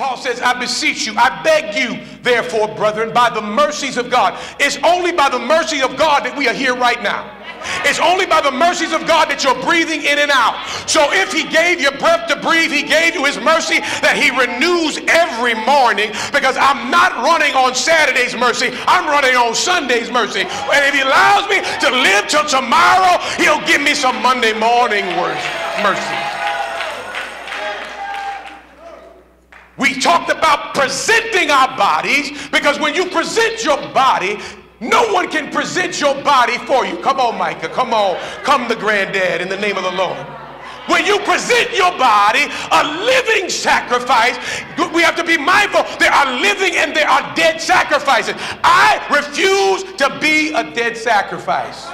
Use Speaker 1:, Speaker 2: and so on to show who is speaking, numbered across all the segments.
Speaker 1: Paul says, I beseech you, I beg you, therefore, brethren, by the mercies of God. It's only by the mercy of God that we are here right now. It's only by the mercies of God that you're breathing in and out. So if he gave you breath to breathe, he gave you his mercy that he renews every morning because I'm not running on Saturday's mercy. I'm running on Sunday's mercy. And if he allows me to live till tomorrow, he'll give me some Monday morning mercy. We talked about presenting our bodies because when you present your body, no one can present your body for you. Come on, Micah. Come on. Come the granddad in the name of the Lord. When you present your body a living sacrifice, we have to be mindful there are living and there are dead sacrifices. I refuse to be a dead sacrifice.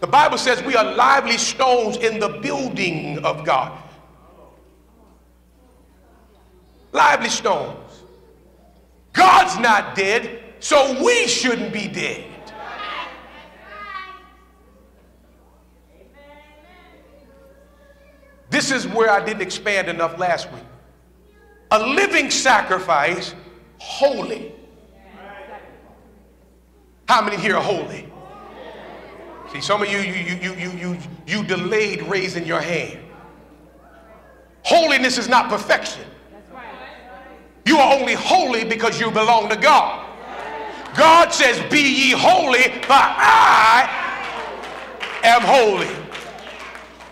Speaker 1: The Bible says we are lively stones in the building of God. Lively stones. God's not dead. So we shouldn't be dead. This is where I didn't expand enough last week. A living sacrifice, holy. How many here are holy? See, some of you, you, you, you, you, you, you delayed raising your hand. Holiness is not perfection. You are only holy because you belong to God. God says, Be ye holy, for I am holy.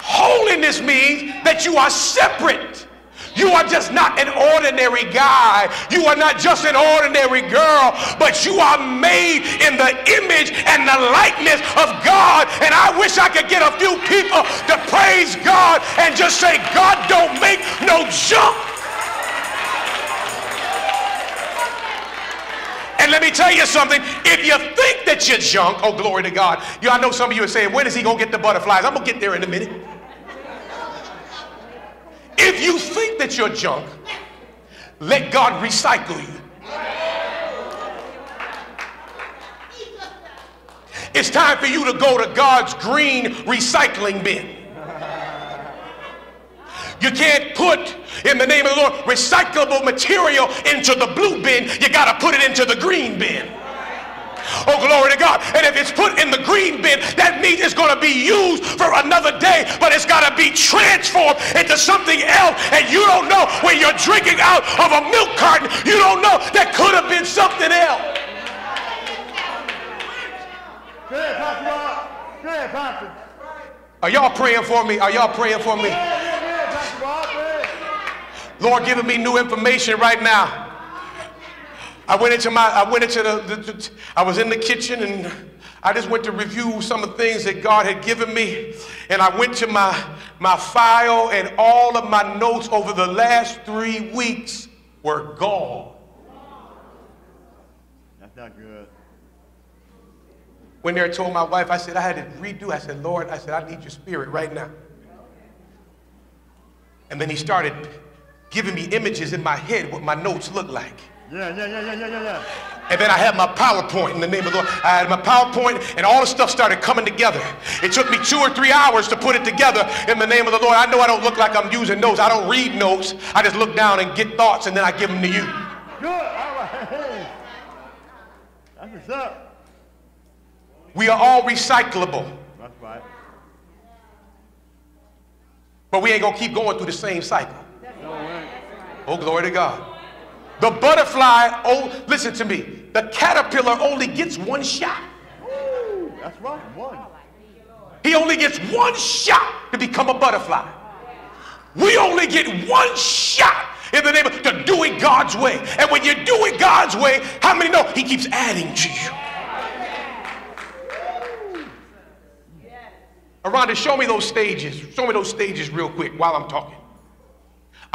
Speaker 1: Holiness means that you are separate. You are just not an ordinary guy. You are not just an ordinary girl, but you are made in the image and the likeness of God. And I wish I could get a few people to praise God and just say, God don't make no junk. And let me tell you something. If you think that you're junk, oh, glory to God. You, I know some of you are saying, when is he going to get the butterflies? I'm going to get there in a minute. If you think that you're junk, let God recycle you. It's time for you to go to God's green recycling bin. You can't put, in the name of the Lord, recyclable material into the blue bin. You got to put it into the green bin. Oh, glory to God. And if it's put in the green bin, that means it's going to be used for another day, but it's got to be transformed into something else. And you don't know when you're drinking out of a milk carton, you don't know that could have been something else.
Speaker 2: Good, Pastor. Good, Pastor.
Speaker 1: Are y'all praying for me? Are y'all praying for me? Lord, giving me new information right now. I went into my, I went into the, the, the, I was in the kitchen and I just went to review some of the things that God had given me. And I went to my, my file and all of my notes over the last three weeks were gone.
Speaker 2: That's not good.
Speaker 1: When there, I told my wife, I said, I had to redo. I said, Lord, I said, I need your spirit right now. And then he started giving me images in my head what my notes look like.
Speaker 2: Yeah, yeah, yeah, yeah, yeah, yeah, yeah.
Speaker 1: And then I had my PowerPoint in the name of the Lord. I had my PowerPoint and all the stuff started coming together. It took me two or three hours to put it together in the name of the Lord. I know I don't look like I'm using notes. I don't read notes. I just look down and get thoughts and then I give them to you.
Speaker 2: Good. All right. That's what's up.
Speaker 1: We are all recyclable,
Speaker 2: That's right.
Speaker 1: but we ain't gonna keep going through the same cycle. Oh, glory to God. The butterfly, oh, listen to me. The caterpillar only gets one shot.
Speaker 2: Woo. That's right. One.
Speaker 1: He only gets one shot to become a butterfly. We only get one shot in the name of to do it God's way. And when you do it God's way, how many know He keeps adding to you? Aranda, show me those stages. Show me those stages real quick while I'm talking.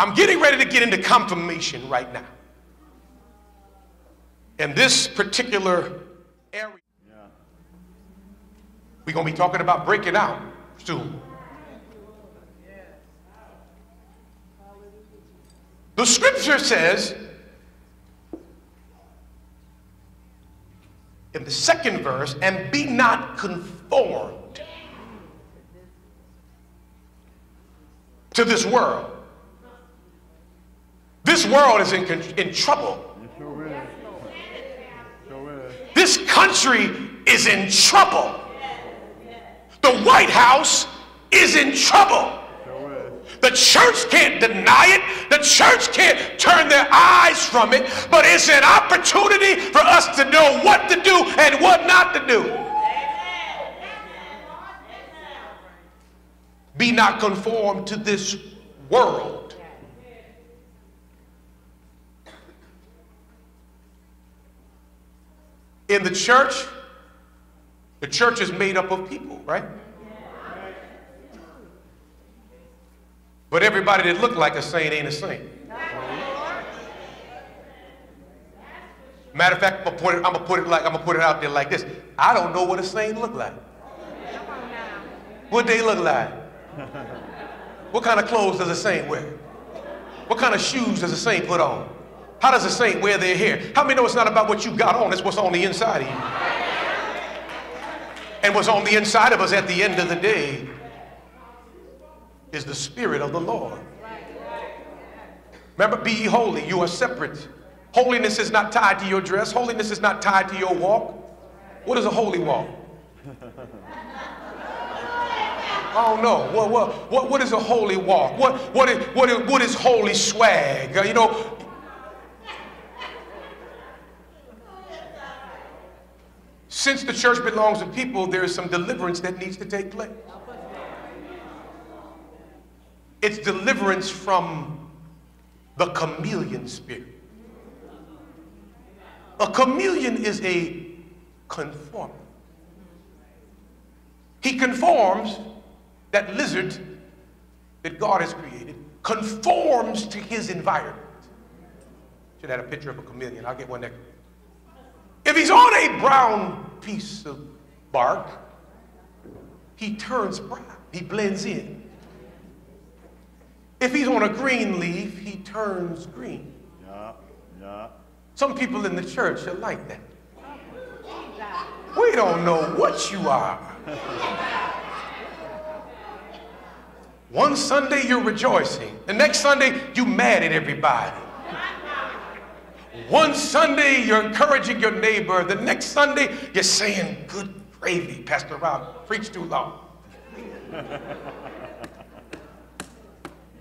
Speaker 1: I'm getting ready to get into confirmation right now. In this particular area,
Speaker 2: Yeah.
Speaker 1: we're going to be talking about breaking out soon. The scripture says in the second verse, and be not conformed to this world, This world is in, in trouble. This country is in trouble. The White House is in trouble. The church can't deny it. The church can't turn their eyes from it. But it's an opportunity for us to know what to do and what not to do. Be not conformed to this world. In the church, the church is made up of people, right? But everybody that look like a saint ain't a saint. Matter of fact, I'm gonna it, I'm gonna put it like I'm gonna put it out there like this. I don't know what a saint look like. What they look like? What kind of clothes does a saint wear? What kind of shoes does a saint put on? How does a saint wear their hair? How many know it's not about what you got on, it's what's on the inside of you? And what's on the inside of us at the end of the day is the Spirit of the Lord. Remember, be ye holy. You are separate. Holiness is not tied to your dress. Holiness is not tied to your walk. What is a holy walk? Oh no! What, what, what, what is a holy walk? What, what, is, what, is, what is holy swag? Uh, you know, since the church belongs to people, there is some deliverance that needs to take place. It's deliverance from the chameleon spirit. A chameleon is a conformer. He conforms, that lizard that God has created, conforms to his environment. Should have had a picture of a chameleon. I'll get one next. If he's on a brown piece of bark, he turns brown. He blends in. If he's on a green leaf, he turns green. Yeah, yeah. Some people in the church are like that. We don't know what you are. One Sunday you're rejoicing. The next Sunday you're mad at everybody. One Sunday you're encouraging your neighbor. The next Sunday you're saying, good gravy, Pastor Rob, preach too long.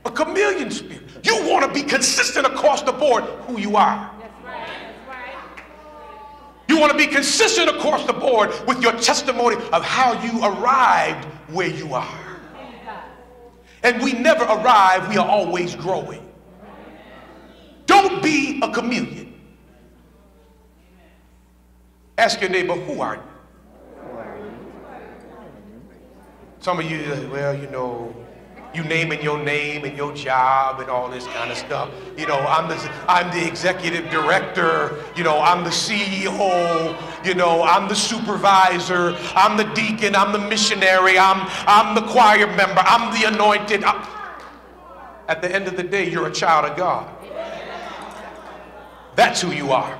Speaker 1: A chameleon spirit. You want to be consistent across the board who you are. You want to be consistent across the board with your testimony of how you arrived where you are. And we never arrive, we are always growing. Don't be a chameleon. Ask your neighbor, who are you? Some of you, well, you know, you naming your name and your job and all this kind of stuff. You know, I'm the, I'm the executive director. You know, I'm the CEO. You know, I'm the supervisor. I'm the deacon. I'm the missionary. I'm, I'm the choir member. I'm the anointed. I'm... At the end of the day, you're a child of God. That's who you are.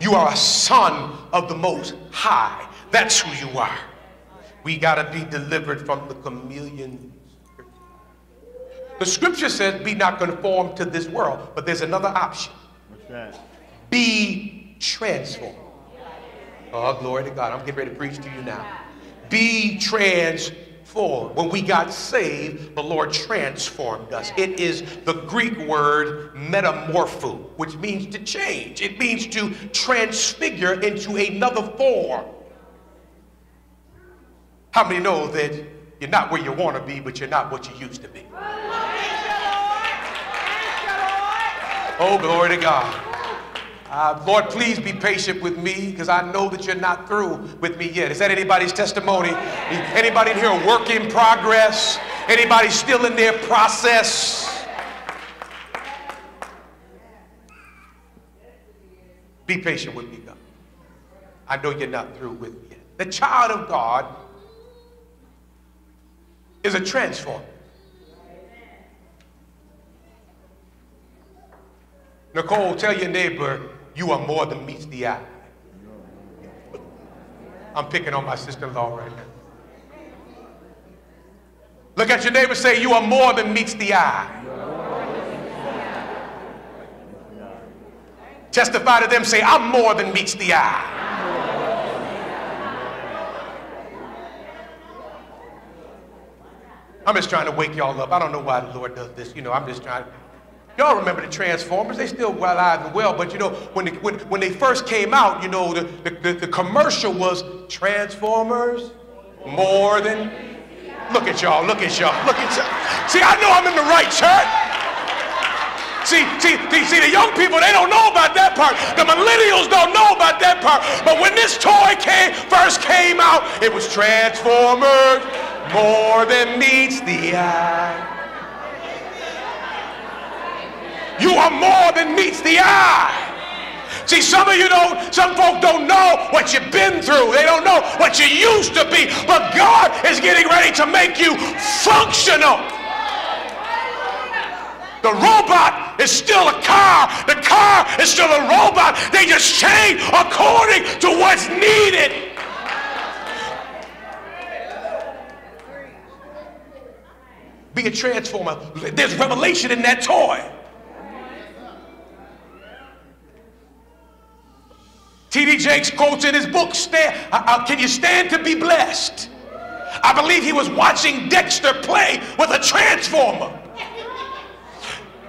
Speaker 1: You are a son of the Most High. That's who you are. We got to be delivered from the chameleon the scripture says, be not conformed to this world, but there's another option. What's that? Be transformed. Oh, glory to God. I'm getting ready to preach to you now. Be transformed. When we got saved, the Lord transformed us. It is the Greek word metamorpho, which means to change. It means to transfigure into another form. How many know that you're not where you want to be, but you're not what you used to be? Oh, glory to God. Uh, Lord, please be patient with me because I know that you're not through with me yet. Is that anybody's testimony? Anybody in here a work in progress? Anybody still in their process? Be patient with me, God. I know you're not through with me yet. The child of God is a transformer. Nicole, tell your neighbor you are more than meets the eye. I'm picking on my sister-in-law right now. Look at your neighbor say, you are more than meets the eye. Testify to them, say, I'm more than meets the eye. I'm just trying to wake y'all up. I don't know why the Lord does this. You know, I'm just trying. Y'all remember the Transformers? They still alive and well, but you know, when they, when, when they first came out, you know, the, the, the commercial was Transformers more than. Look at y'all, look at y'all, look at y'all. See, I know I'm in the right church. See, see, see, see, the young people, they don't know about that part. The millennials don't know about that part. But when this toy came, first came out, it was Transformers more than meets the eye. You are more than meets the eye. See, some of you don't, some folk don't know what you've been through. They don't know what you used to be. But God is getting ready to make you functional. The robot is still a car. The car is still a robot. They just change according to what's needed. Be a transformer. There's revelation in that toy. T.D. Jakes quotes in his book, stand, uh, uh, Can you stand to be blessed? I believe he was watching Dexter play with a transformer.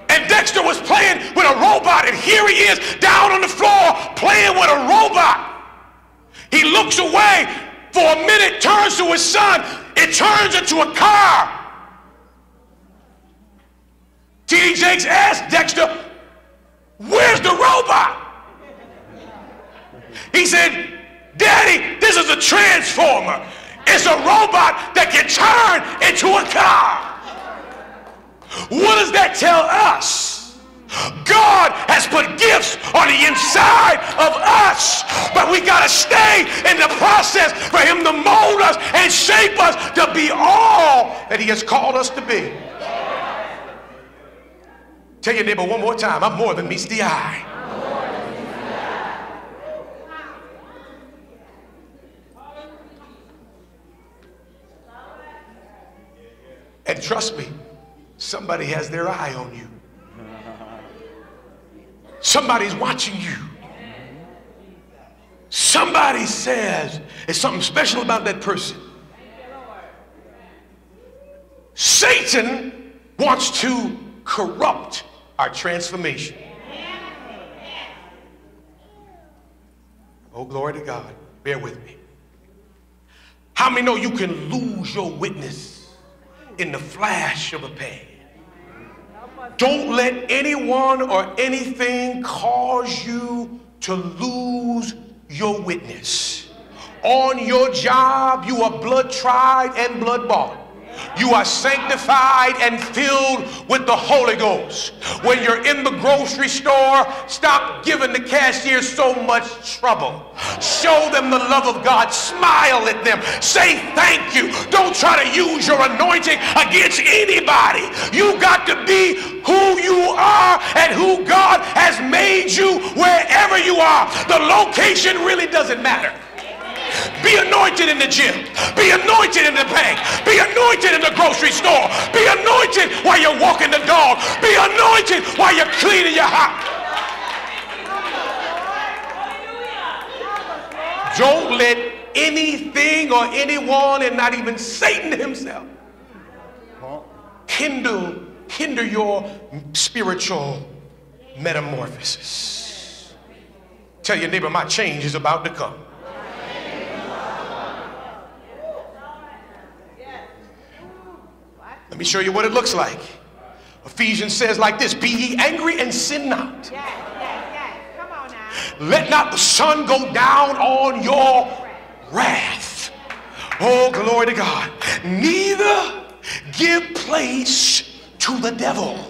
Speaker 1: And Dexter was playing with a robot, and here he is down on the floor playing with a robot. He looks away for a minute, turns to his son, it turns into a car. T.D. Jakes asked Dexter, Where's the robot? He said, Daddy, this is a transformer. It's a robot that can turn into a car. What does that tell us? God has put gifts on the inside of us, but we got to stay in the process for Him to mold us and shape us to be all that He has called us to be. Tell your neighbor one more time I'm more than meets the eye. And trust me, somebody has their eye on you. Somebody's watching you. Somebody says there's something special about that person. Satan wants to corrupt our transformation. Oh, glory to God. Bear with me. How many know you can lose your witness in the flash of a pen. Don't let anyone or anything cause you to lose your witness. On your job, you are blood tried and blood bought. You are sanctified and filled with the Holy Ghost. When you're in the grocery store, stop giving the cashier so much trouble. Show them the love of God. Smile at them. Say thank you. Don't try to use your anointing against anybody. You got to be who you are and who God has made you wherever you are. The location really doesn't matter. Be anointed in the gym. Be anointed in the bank. Be anointed in the grocery store. Be anointed while you're walking the dog. Be anointed while you're cleaning your house. Don't let anything or anyone, and not even Satan himself, hinder, hinder your spiritual metamorphosis. Tell your neighbor, my change is about to come. Let me show you what it looks like. Ephesians says like this Be ye angry and sin not. Yes, yes, yes. Come on now. Let not the sun go down on your wrath. Oh, glory to God. Neither give place to the devil.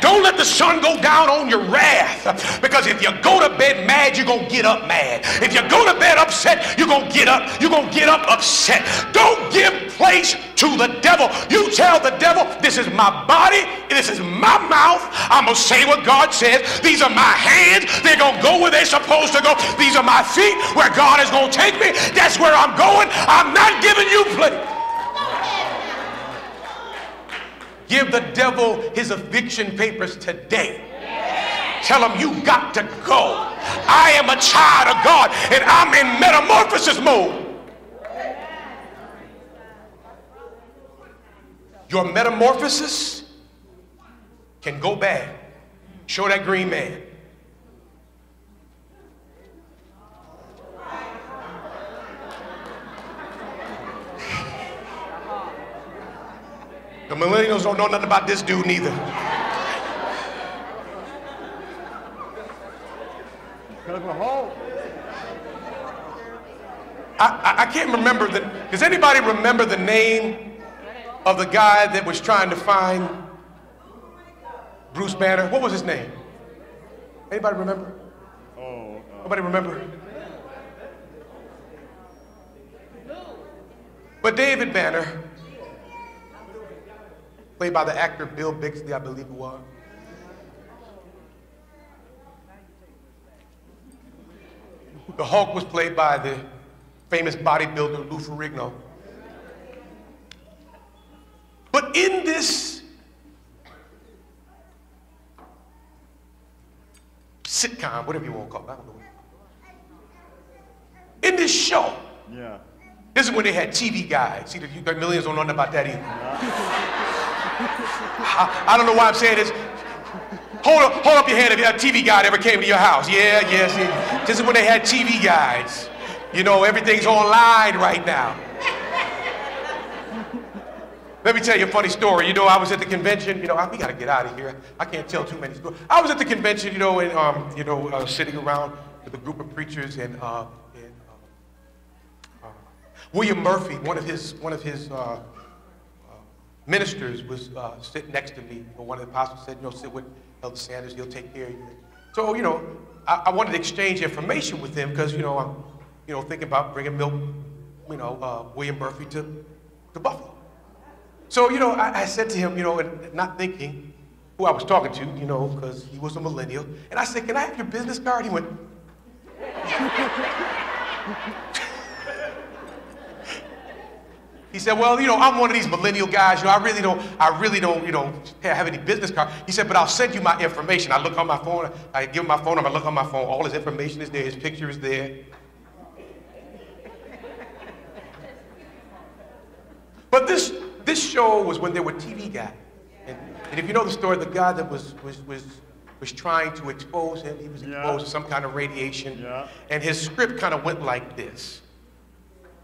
Speaker 1: Don't let the sun go down on your wrath because if you go to bed mad, you're going to get up mad. If you go to bed upset, you're going to get up. You're going to get up upset. Don't give place to the devil. You tell the devil, this is my body, this is my mouth. I'm going to say what God says. These are my hands. They're going to go where they're supposed to go. These are my feet where God is going to take me. That's where I'm going. I'm not giving you place. Give the devil his eviction papers today. Tell him you got to go. I am a child of God and I'm in metamorphosis mode. Your metamorphosis can go bad. Show that green man. The millennials don't know nothing about this dude neither. I, I, I can't remember the. Does anybody remember the name of the guy that was trying to find Bruce Banner? What was his name? Anybody remember? Oh. Uh, Nobody remember? But David Banner, played by the actor Bill Bixby, I believe it was. The Hulk was played by the famous bodybuilder Lou Ferrigno. But in this sitcom, whatever you want to call it, I don't know. In this show, yeah. This is when they had TV guides. See, the millions don't know nothing about that either. I, I, don't know why I'm saying this. Hold up, hold up your hand if you a TV guide ever came to your house. Yeah, yes. Yeah, this is when they had TV guides. You know, everything's online right now. Let me tell you a funny story. You know, I was at the convention. You know, I, we got to get out of here. I can't tell too many stories. I was at the convention, you know, and, um, you know, uh, sitting around with a group of preachers, and, uh, and uh, uh William Murphy, one of his, one of his uh, ministers, was uh, sitting next to me. But One of the pastors said, you know, sit with Elder Sanders. He'll take care of you. So, you know, I, I wanted to exchange information with him because, you know, I'm, you know, thinking about bringing Milt, you know, uh, William Murphy to, to Buffalo. So, you know, I, I said to him, you know, and not thinking who I was talking to, you know, because he was a millennial. And I said, Can I have your business card? He went, He said, well, you know, I'm one of these millennial guys. You know, I really don't, I really don't, you know, have any business card. He said, but I'll send you my information. I look on my phone, I give him my phone number, I look on my phone, all his information is there, his picture is there. But this this show was when there were TV guys. And, and if you know the story, the guy that was, was, was, was trying to expose him, he was exposed to some kind of radiation. Yeah. And his script kind of went like this.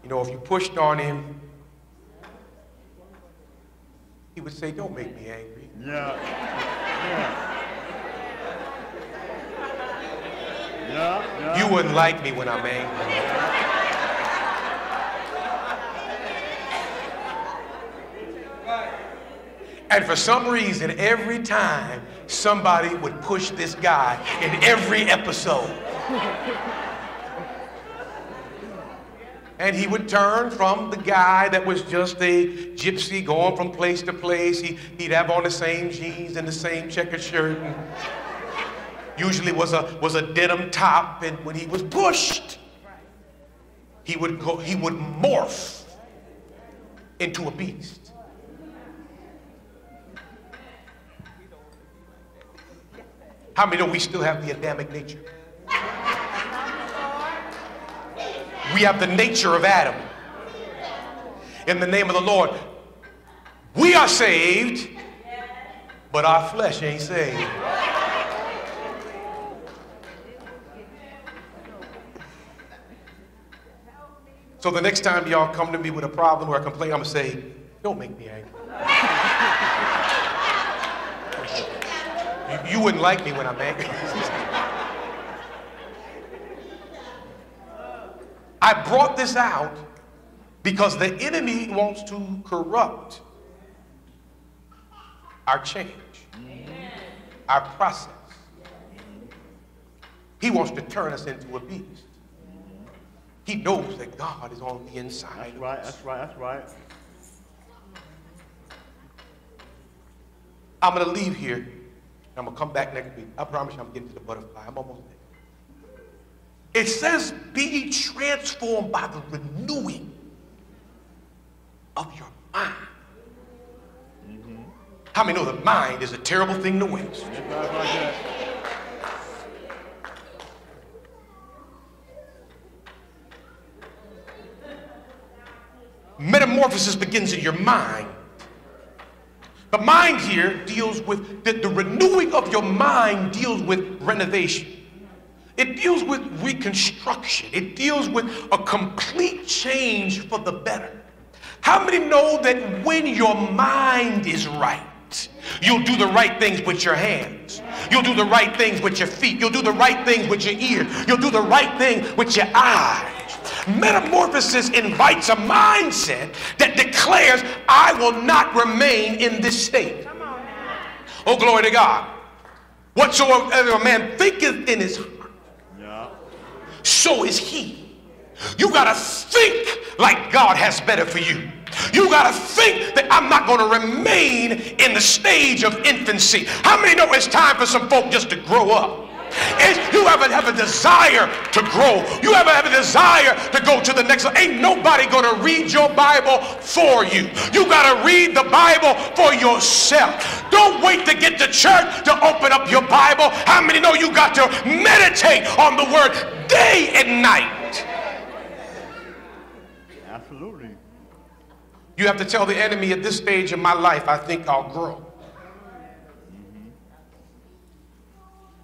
Speaker 1: You know, if you pushed on him, he would say, don't make me angry. Yeah. Yeah. Yeah, You wouldn't like me when I'm angry. And for some reason, every time somebody would push this guy in every episode. And he would turn from the guy that was just a gypsy going from place to place. He, he'd have on the same jeans and the same checkered shirt. And usually was a, was a denim top. And when he was pushed, he would, go, he would morph into a beast. How many know we still have the Adamic nature? We have the nature of Adam. In the name of the Lord, we are saved, but our flesh ain't saved. So the next time y'all come to me with a problem or a complaint, I'm gonna say, don't make me angry. You, you wouldn't like me when I'm angry. I brought this out because the enemy wants to corrupt our change, our process. He wants to turn us into a beast. He knows that God is on the inside.
Speaker 2: That's right, that's right, that's right.
Speaker 1: I'm going to leave here I'm going to come back next week. I promise you I'm getting to the butterfly. I'm almost there. It says, be transformed by the renewing of your mind. Mm -hmm. How many know the mind is a terrible thing to waste? Metamorphosis begins in your mind. The mind here deals with, the, the renewing of your mind deals with renovation. It deals with reconstruction. It deals with a complete change for the better. How many know that when your mind is right, you'll do the right things with your hands? You'll do the right things with your feet. You'll do the right things with your ears. You'll do the right thing with your eyes. Metamorphosis invites a mindset that declares, I will not remain in this state. Oh, glory to God. Whatsoever a man thinketh in his. So is he. You got to think like God has better for you. You got to think that I'm not going to remain in the stage of infancy. How many know it's time for some folk just to grow up? Is you ever have a desire to grow. You ever have a desire to go to the next level. Ain't nobody going to read your Bible for you. You got to read the Bible for yourself. Don't wait to get to church to open up your Bible. How many know you got to meditate on the word day and night?
Speaker 2: Absolutely.
Speaker 1: You have to tell the enemy at this stage in my life, I think I'll grow.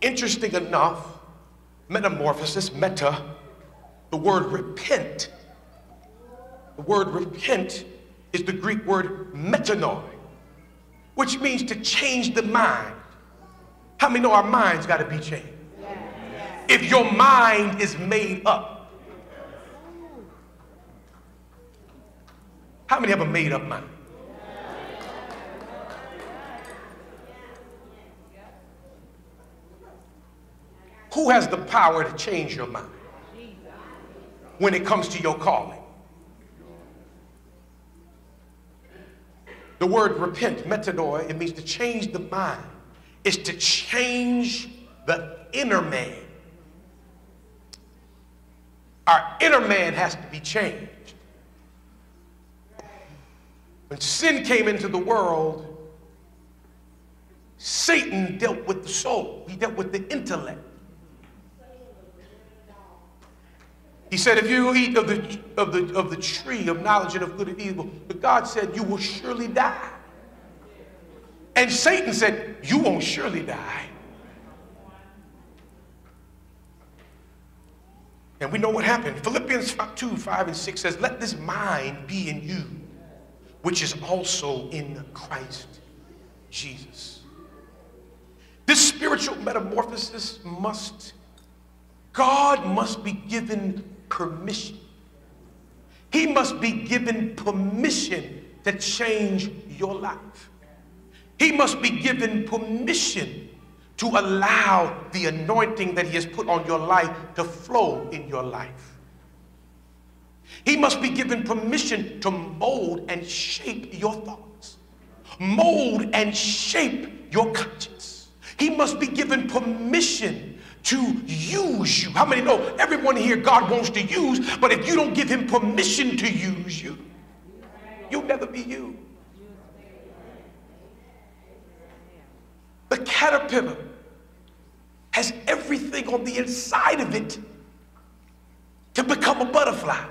Speaker 1: Interesting enough, metamorphosis, meta, the word repent. The word repent is the Greek word metanoia, which means to change the mind. How many know our minds got to be changed? If your mind is made up, how many have a made up mind? Who has the power to change your mind when it comes to your calling? The word repent, metanoia, it means to change the mind. It's to change the inner man. Our inner man has to be changed. When sin came into the world, Satan dealt with the soul. He dealt with the intellect. He said, if you eat of the, of, the, of the tree of knowledge and of good and evil, but God said, you will surely die. And Satan said, you won't surely die. And we know what happened. Philippians 2, 5, and 6 says, let this mind be in you, which is also in Christ Jesus. This spiritual metamorphosis must, God must be given permission. He must be given permission to change your life. He must be given permission to allow the anointing that he has put on your life to flow in your life. He must be given permission to mold and shape your thoughts, mold and shape your conscience. He must be given permission to use you. How many know everyone here God wants to use, but if you don't give him permission to use you, you'll never be you. The caterpillar has everything on the inside of it to become a butterfly.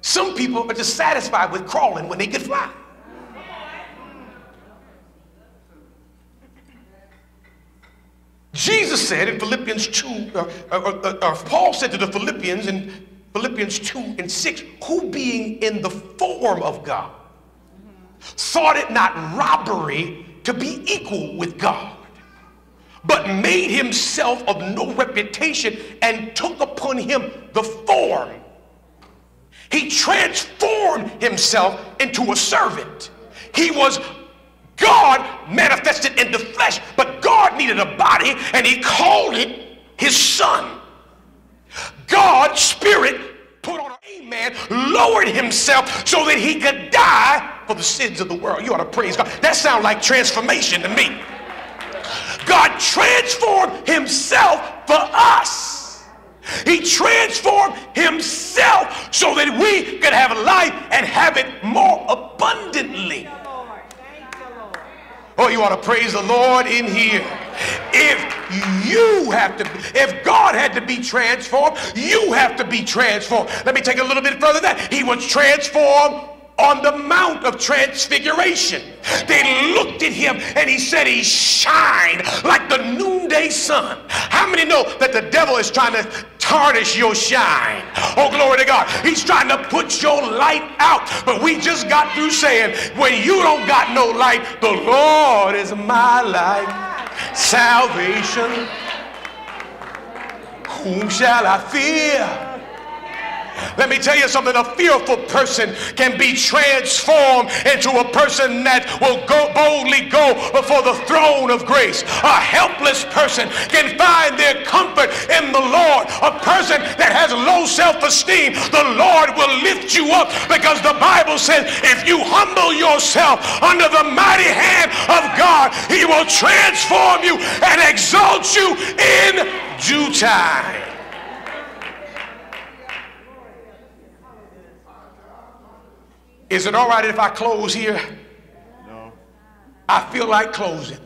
Speaker 1: Some people are just satisfied with crawling when they can fly. Jesus said in Philippians 2, uh, uh, uh, uh, Paul said to the Philippians in Philippians 2 and 6, who being in the form of God, thought it not robbery to be equal with God, but made himself of no reputation and took upon him the form. He transformed himself into a servant. He was God manifested in the flesh, but God needed a body and he called it his son. God's spirit, put on a man, lowered himself so that he could die for the sins of the world. You ought to praise God. That sounds like transformation to me. God transformed himself for us. He transformed himself so that we could have a life and have it more abundantly. Oh, you ought to praise the Lord in here. If You have to, if God had to be transformed, you have to be transformed. Let me take a little bit further that he was transformed on the Mount of Transfiguration. They looked at him and he said he shined like the noonday sun. How many know that the devil is trying to tarnish your shine? Oh, glory to God. He's trying to put your light out. But we just got through saying, when you don't got no light, the Lord is my light, salvation. Whom shall I fear? Let me tell you something a fearful person can be transformed into a person that will go boldly go before the throne of grace. A helpless person can find their comfort in the Lord. A person that has low self esteem, the Lord will lift you up because the Bible says if you humble yourself under the mighty hand of God, He will transform you and exalt you in due time. Is it all right if I close here? No. I feel like closing.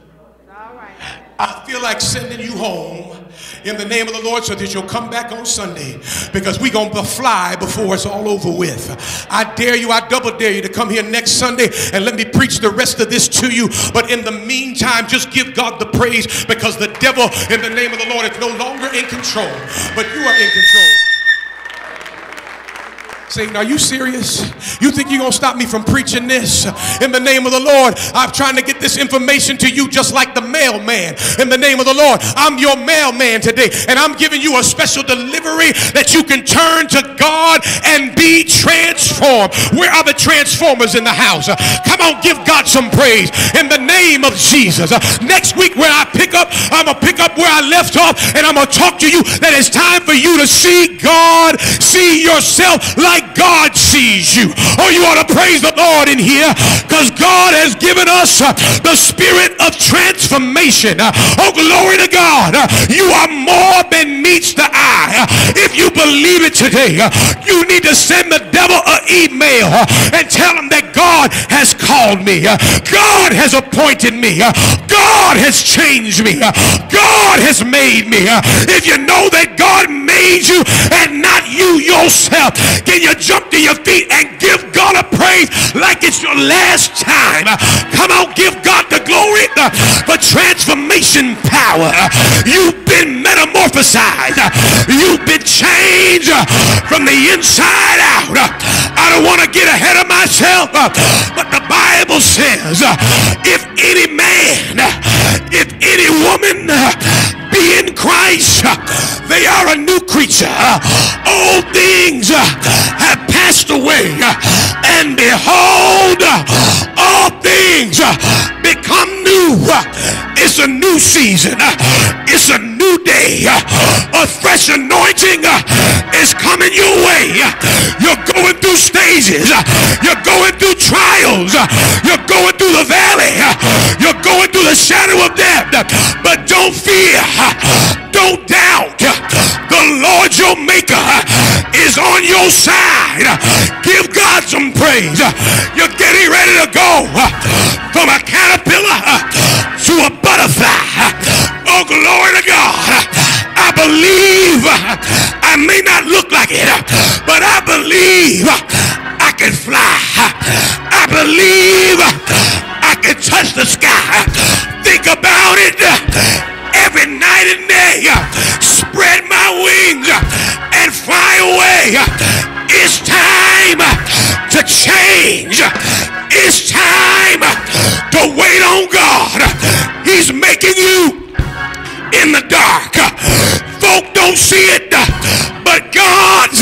Speaker 1: All right. I feel like sending you home in the name of the Lord so that you'll come back on Sunday because we're going to fly before it's all over with. I dare you, I double dare you to come here next Sunday and let me preach the rest of this to you. But in the meantime, just give God the praise because the devil in the name of the Lord is no longer in control, but you are in control. Satan, are you serious? You think you're going to stop me from preaching this? In the name of the Lord, I'm trying to get this information to you just like the mailman. In the name of the Lord, I'm your mailman today, and I'm giving you a special delivery that you can turn to God and be transformed. Where are the transformers in the house? Come on, give God some praise in the name of Jesus. Next week, when I pick up, I'm going to pick up where I left off, and I'm going to talk to you that it's time for you to see God, see yourself like like God sees you. Oh, you ought to praise the Lord in here because God has given us uh, the spirit of transformation. Uh, oh, glory to God. Uh, you are more than meets the eye. Uh, if you believe it today, uh, you need to send the devil an email uh, and tell him that God has called me. God has appointed me. God has changed me. God has made me. If you know that God made you and not you yourself, can you jump to your feet and give God a praise like it's your last time. Come on, give God the glory uh, for transformation power. Uh, you've been metamorphosized. Uh, you've been changed from the inside out. I don't want to get ahead of myself, but the Bible says if any man, if any woman be in Christ, they are a new creature. All things have passed away, and behold, all things become new. It's a new season. It's a A fresh anointing uh, is coming your way. You're going through stages. Uh, you're going through trials. Uh, you're going through the valley. You're going through the shadow of death. But don't fear. Don't doubt. The Lord your maker is on your side. Give God some praise. You're getting ready to go from a caterpillar to a butterfly. Believe I may not look like it, but I believe I can fly. I believe I can touch the sky. Think about it every night and day. Spread my wings and fly away. It's time to change. It's time to wait on God. He's making you in the dark. Folk don't see it, but God's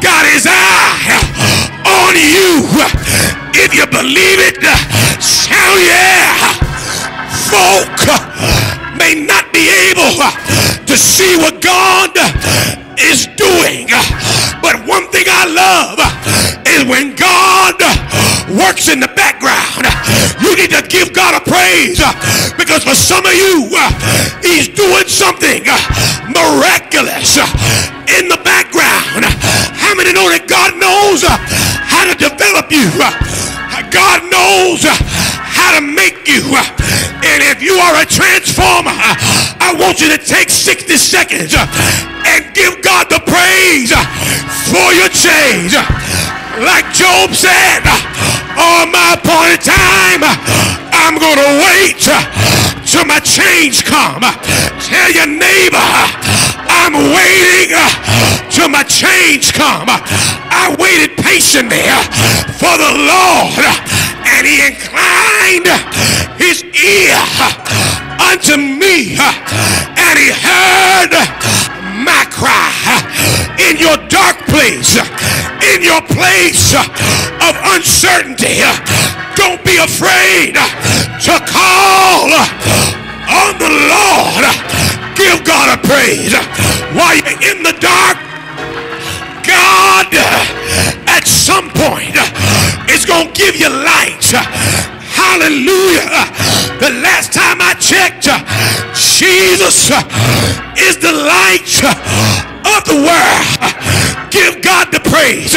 Speaker 1: got his eye on you. If you believe it, shout yeah. Folk may not be able to see what God is doing. But one thing I love is when God works in the background, you need to give God a praise because for some of you, He's doing something miraculous in the background. How many know that God knows how to develop you? God knows how to make you. And if you are a transformer, I want you to take 60 seconds and give God the praise for your change. Like Job said, on my appointed time, I'm going to wait till my change come. Tell your neighbor, I'm waiting uh, till my change come. I waited patiently uh, for the Lord, uh, and he inclined his ear unto me, and he heard my cry in your dark place, in your place of uncertainty. Don't be afraid to call on the Lord. Give God a praise while you're in the dark. God, at some point, is going to give you light. Hallelujah. The last time I checked, Jesus is the light of the world. Give God the praise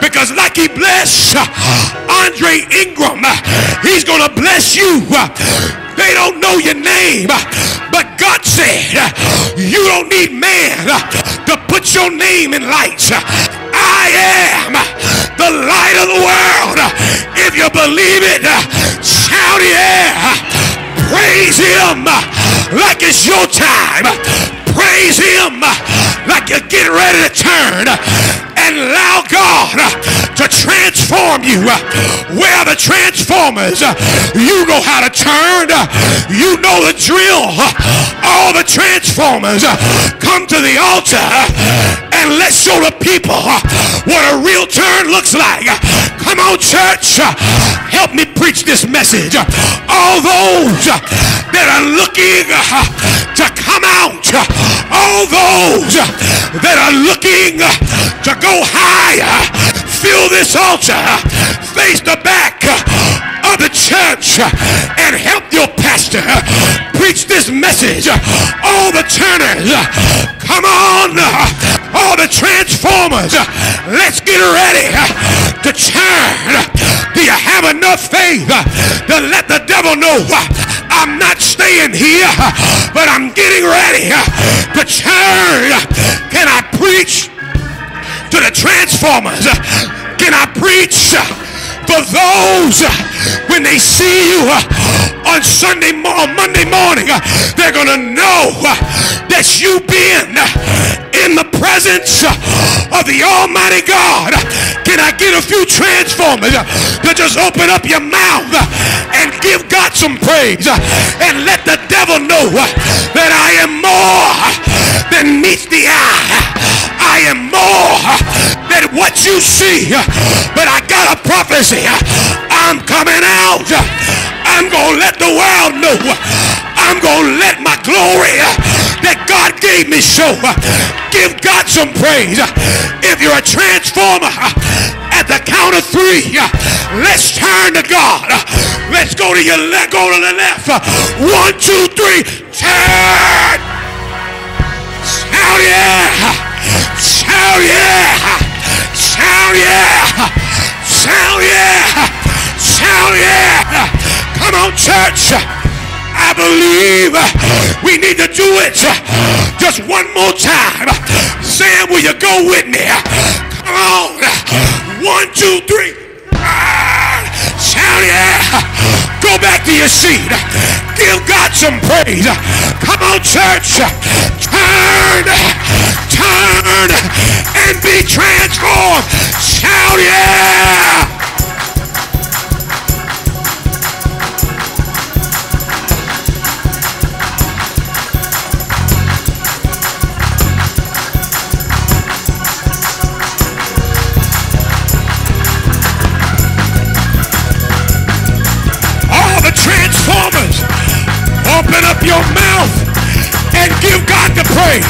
Speaker 1: because, like He blessed uh, Andre Ingram, uh, He's going to bless you. Uh, they don't know your name, but God said, You don't need man to put your name in lights. I am the light of the world. If you believe it, shout yeah. Praise him like it's your time. Praise him like you're getting ready to turn and allow God to transform you. Where the transformers? You know how to turn. You know the drill. All the transformers come to the altar and let's show the people what a real turn looks like. Come on, church. Help me preach this message. All those that are looking to come out, all those that are looking to go higher, fill this altar, face the back of the church, and help your pastor preach this message. All the turners, come on, all the transformers, let's get ready to turn. Do you have enough faith uh, to let the devil know uh, I'm not staying here, uh, but I'm getting ready to turn? Can I preach to the transformers? Can I preach for those when they see you on Sunday on Monday morning, they're gonna know that you've been in the presence of the Almighty God. Can I get a few transformers to just open up your mouth and give God some praise and let the devil know that I am more than meets the eye. I am more than what you see. But I got a prophecy. I'm coming out. I'm going to let the world know. I'm going to let my glory that God gave me show. Uh, give God some praise. Uh, if you're a transformer, uh, at the count of three, let's turn to God. Let's go to your left. Go to the left. One, two, three. Turn. Shout yeah. Shout yeah! Shout yeah! Shout yeah! Shout yeah! Come on, church! I believe uh, we need to do it uh, just one more time. Sam, will you go with me? Uh, come on. One, two, three. Ah, shout yeah. Go back to your seat. Give God some praise. Come on, church. Turn, turn, and be transformed. Shout yeah. Your mouth and give God the praise.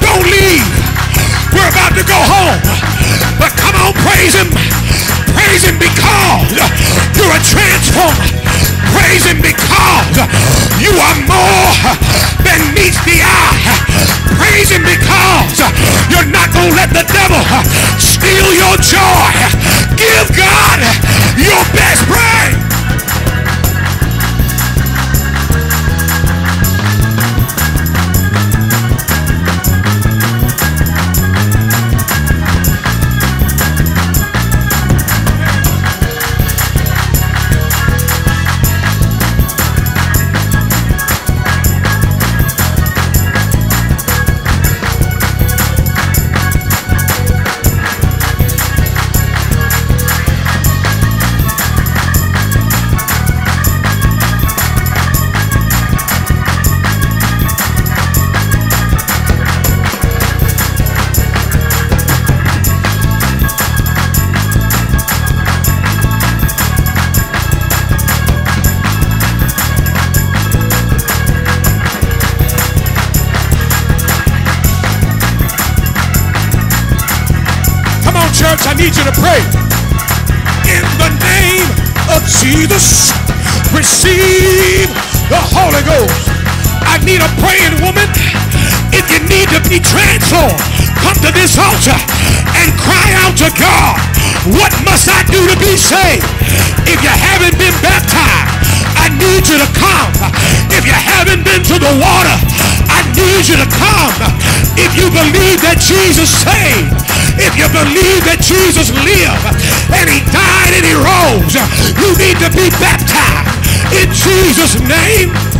Speaker 1: Don't leave. We're about to go home. But come on, praise him. Praise him because you're a transformer. Praise him because you are more than meets the eye. Praise him because you're not going to let the devil steal your joy. Give God your best praise. Saved? If you haven't been baptized, I need you to come. If you haven't been to the water, I need you to come. If you believe that Jesus saved, if you believe that Jesus lived and he died and he rose, you need to be baptized in Jesus' name.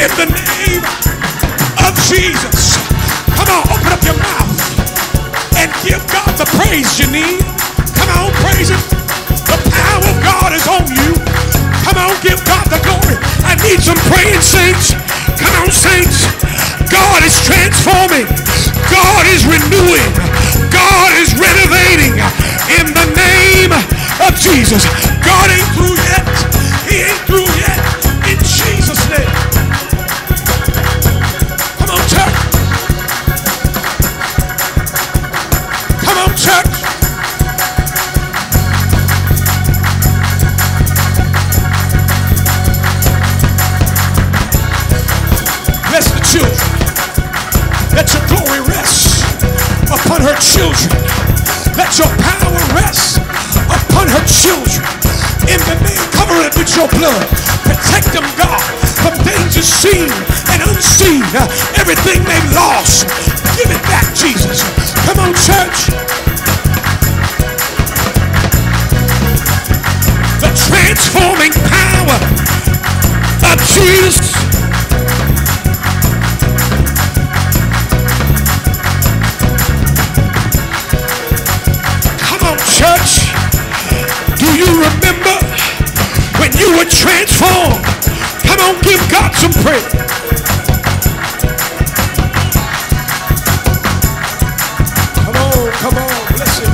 Speaker 1: In the name of Jesus. Come on, open up your mouth and give God the praise you need. Come on, praise Him. The power of God is on you. Come on, give God the glory. I need some praying saints. Come on, saints. God is transforming. God is renewing. God is renovating. In the name of Jesus. Your blood. Protect them, God, from dangers seen and unseen. Everything they've lost, give it back, Jesus. Come on, church. The transforming power of Jesus. Some praise. Come on, come on, listen.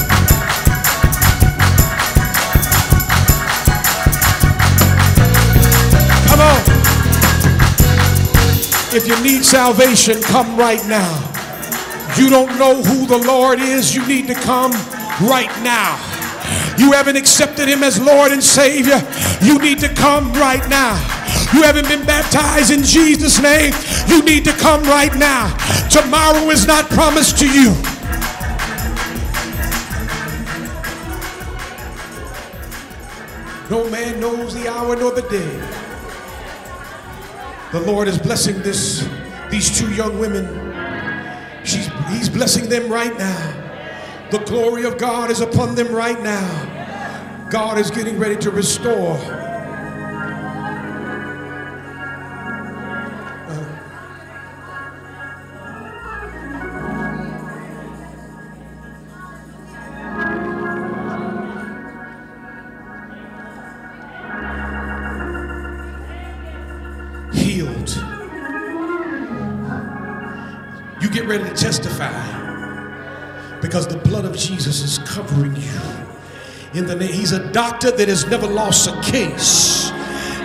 Speaker 1: Come on. If you need salvation, come right now. You don't know who the Lord is, you need to come right now. You haven't accepted Him as Lord and Savior, you need to come right now. You haven't been baptized in Jesus' name, you need to come right now. Tomorrow is not promised to you. No man knows the hour nor the day. The Lord is blessing this, these two young women. She's, he's blessing them right now. The glory of God is upon them right now. God is getting ready to restore. Ready to testify because the blood of Jesus is covering you. In the name, he's a doctor that has never lost a case.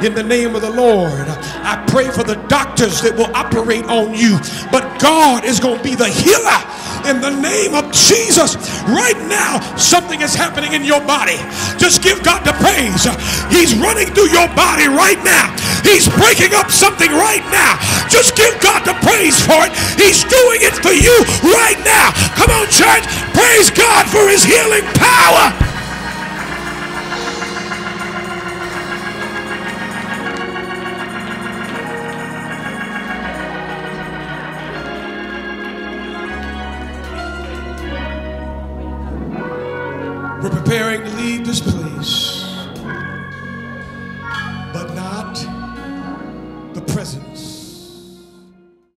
Speaker 1: in the name of the Lord. I pray for the doctors that will operate on you, but God is going to be the healer in the name of Jesus. Right now, something is happening in your body. Just give God the praise. He's running through your body right now. He's breaking up something right now. Just give God the praise for it. He's doing it for you right now. Come on, church. Praise God for his healing power.